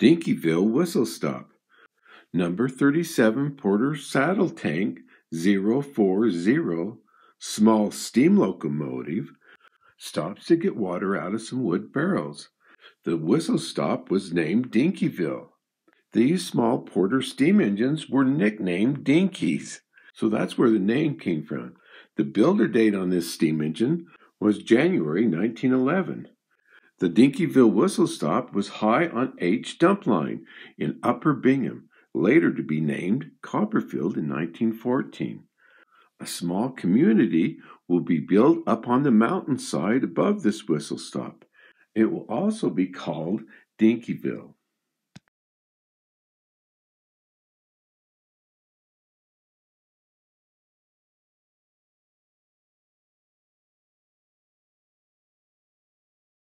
Dinkeyville Whistle Stop. Number 37 Porter Saddle Tank 040, small steam locomotive, stops to get water out of some wood barrels. The whistle stop was named Dinkeyville. These small Porter steam engines were nicknamed Dinkeys, so that's where the name came from. The builder date on this steam engine was January 1911. The Dinkeyville whistle stop was high on H Dump Line in Upper Bingham, later to be named Copperfield in 1914. A small community will be built up on the mountainside above this whistle stop. It will also be called Dinkeyville.